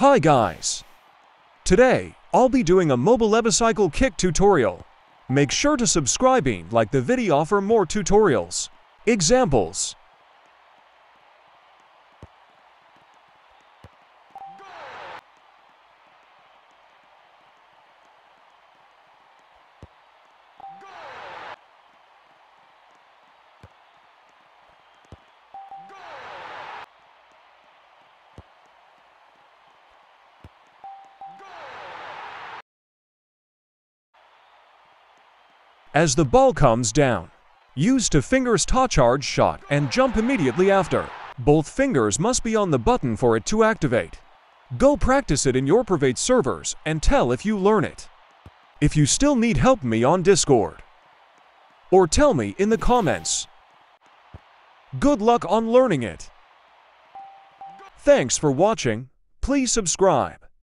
Hi guys! Today, I'll be doing a mobile bicycle kick tutorial. Make sure to subscribing like the video for more tutorials. Examples As the ball comes down, use two fingers to charge shot and jump immediately after. Both fingers must be on the button for it to activate. Go practice it in your private servers and tell if you learn it. If you still need help me on Discord. Or tell me in the comments. Good luck on learning it. Thanks for watching. Please subscribe.